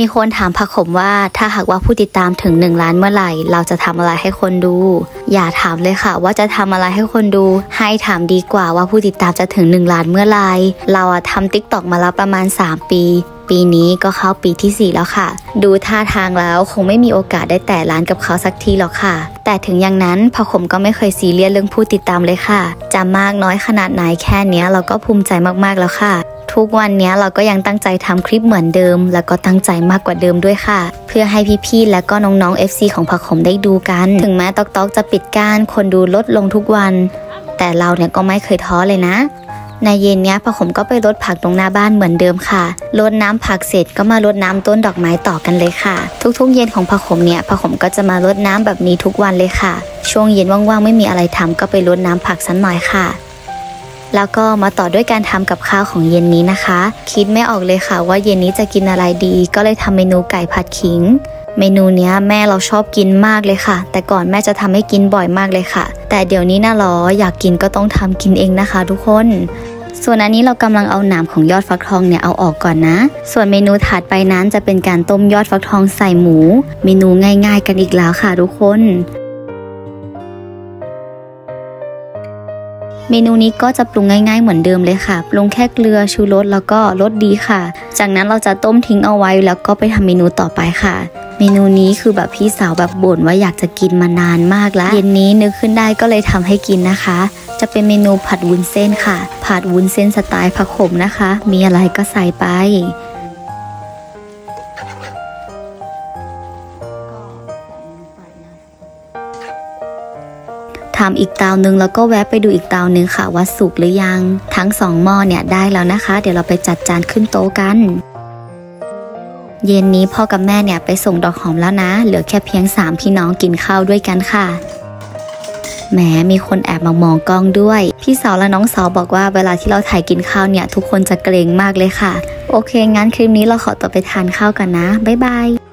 มีคนถามผักขมว่าถ้าหากว่าผู้ติดตามถึง 1 ล้านเมื่อไหร่ เราจะทำอะไรให้คนดู อย่าถามเลยค่ะ ว่าจะทำอะไรให้คนดู ให้ถามดีกว่าว่าผู้ติดตามจะถึง 1 ล้านเมื่อไหร่เราอะทำ TikTok มาแล้วประมาณ 3 ปีปีนี้ก็เข้าปีที่ 4 แล้วค่ะ ดูท่าทางแล้วคงไม่มีโอกาสได้แต่ล้านกับเขาสักทีหรอกค่ะ แต่ถึงอย่างนั้นผักขมก็ไม่เคยซีเรียสเรื่องผู้ติดตามเลยค่ะ จะมากน้อยขนาดไหนแค่เนี้ยเราก็ภูมิใจมากๆแล้วค่ะ ทุกวันนี้เราก็ยังตั้งใจทำคลิปเหมือนเดิม แล้วก็ตั้งใจมากกว่าเดิมด้วยค่ะ เพื่อให้พี่ๆและก็น้องๆ FC ของผักขมได้ดูกัน ถึงแม้ตอกตอกจะปิดการคนดูลดลงทุกวัน แต่เราเนี่ยก็ไม่เคยท้อเลยนะในเย็นเนี้ยผักขมก็ไปรดผักตรงหน้าบ้านเหมือนเดิมค่ะรดน้ำผักเสร็จก็มารดน้ำต้นดอกไม้ต่อกันเลยค่ะ ทุกๆ เย็นของผักขมเนี่ยผักขมก็จะมารดน้ำแบบนี้ทุกวันเลยค่ะ ช่วงเย็นว่างๆไม่มีอะไรทำก็ไปรดน้ำผักสักหน่อยค่ะ แล้วก็มาต่อด้วยการทำกับข้าวของเย็นนี้นะคะ คิดไม่ออกเลยค่ะว่าเย็นนี้จะกินอะไรดี ก็เลยทำเมนูไก่ผัดขิง เมนูนี้แม่เราชอบกินมากเลยค่ะ แต่ก่อนแม่จะทำให้กินบ่อยมากเลยค่ะ แต่เดี๋ยวนี้น่าหรออยากกินก็ต้องทำกินเองนะคะ ทุกคนส่วนอันนี้เรากำลังเอาหนามของยอดฟักทองเนี่ยเอาออกก่อนนะ ส่วนเมนูถัดไปนั้นจะเป็นการต้มยอดฟักทองใส่หมู เมนูง่าย ๆ กันอีกแล้วค่ะทุกคน เมนูนี้ก็จะปรุงง่ายๆเหมือนเดิมเลยค่ะ ปรุงแค่เกลือชูรสแล้วก็รสดีค่ะ จากนั้นเราจะต้มทิ้งเอาไว้แล้วก็ไปทำเมนูต่อไปค่ะ เมนูนี้คือแบบพี่สาวแบบบ่นว่าอยากจะกินมานานมากแล้วเย็นนี้นึกขึ้นได้ก็เลยทำให้กินนะคะ จะเป็นเมนูผัดวุ้นเส้นค่ะ ผัดวุ้นเส้นสไตล์ผักขมนะคะ มีอะไรก็ใส่ไป ทำอีกเตาหนึ่งแล้วก็แวะไปดูอีกเตาหนึ่งค่ะว่าสุกหรือยัง ทั้งสองหม้อเนี่ยได้แล้วนะคะ เดี๋ยวเราไปจัดจานขึ้นโต๊ะกันเย็นนี้พ่อกับแม่เนี่ยไปส่งดอกหอมแล้วนะ เหลือแค่เพียงสามพี่น้องกินข้าวด้วยกันค่ะ แหมมีคนแอบมามองกล้องด้วย พี่สาวและน้องสาวบอกว่าเวลาที่เราถ่ายกินข้าวเนี่ย ทุกคนจะเกรงมากเลยค่ะ โอเค งั้นคลิปนี้เราขอตัวไปทานข้าวกันนะ บ๊ายบาย